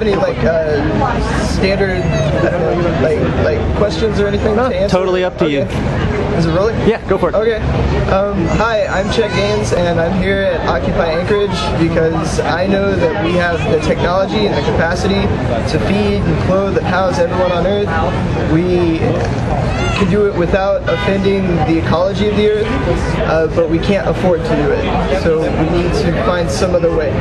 Any like uh, standard, know, like like questions or anything No, to totally up to you. Is it really? Yeah, go for it. Okay. Um, hi, I'm Chet Gaines, and I'm here at Occupy Anchorage because I know that we have the technology and the capacity to feed and clothe and house everyone on Earth. We can do it without offending the ecology of the Earth, uh, but we can't afford to do it. So we need to find some other way.